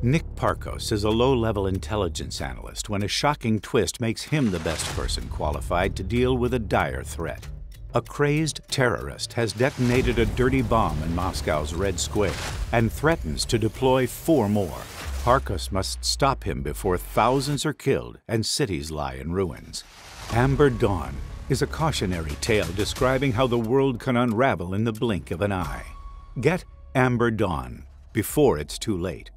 Nick Parkos is a low level intelligence analyst when a shocking twist makes him the best person qualified to deal with a dire threat. A crazed terrorist has detonated a dirty bomb in Moscow's Red Square and threatens to deploy four more. Parkos must stop him before thousands are killed and cities lie in ruins. Amber Dawn is a cautionary tale describing how the world can unravel in the blink of an eye. Get Amber Dawn before it's too late.